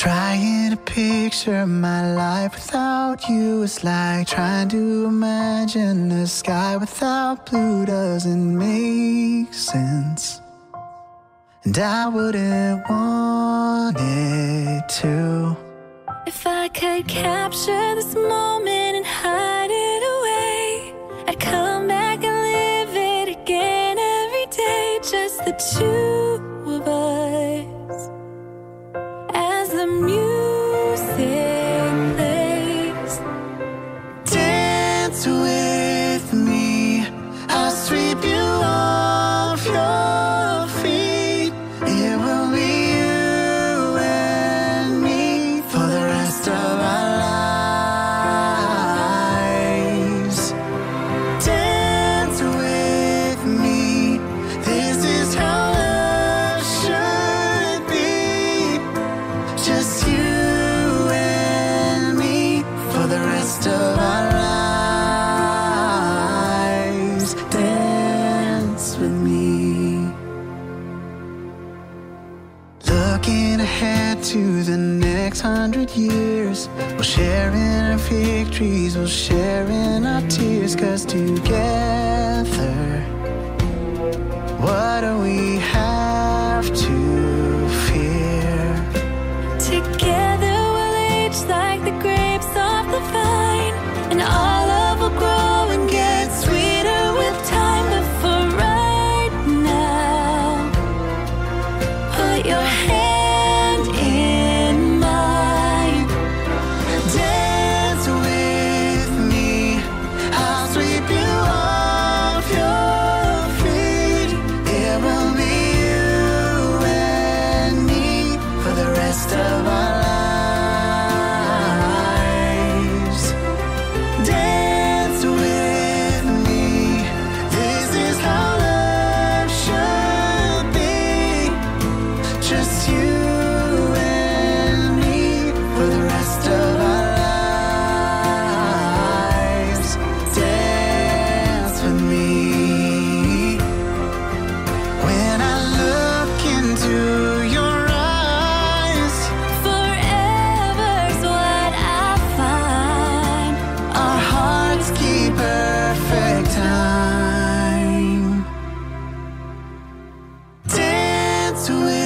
Trying to picture my life without you is like trying to imagine a sky without blue doesn't make sense. And I wouldn't want it to. If I could capture this moment and hide it away, I'd come back and live it again every day, just the two music Looking ahead to the next hundred years. We'll share in our victories, we'll share in our tears, cause together, what do we perfect time. Dance with